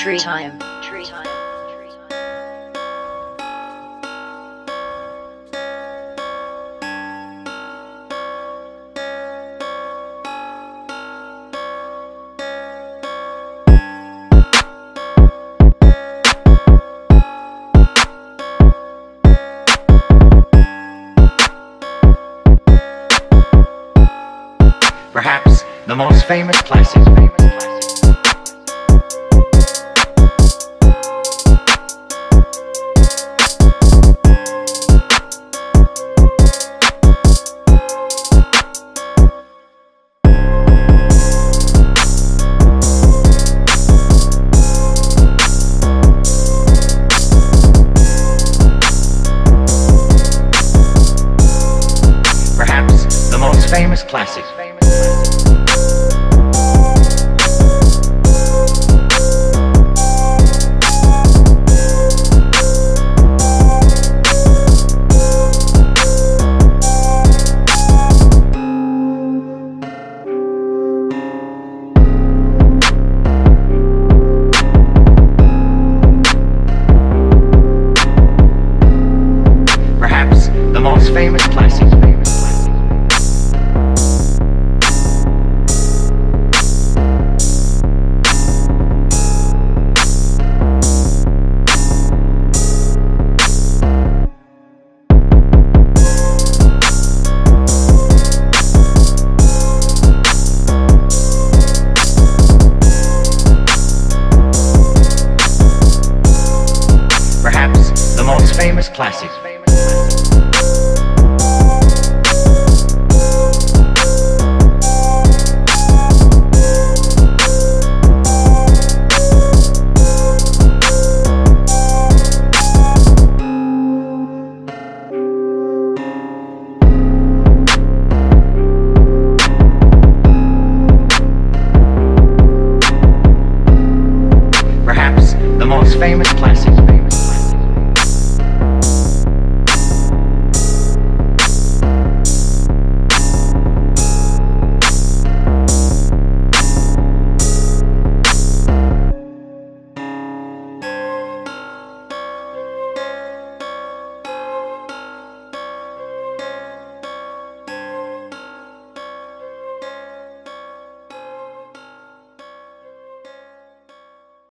Tree time. Tree time. Tree time. Perhaps the most famous classic. Famous classic. the most famous classic. famous classic.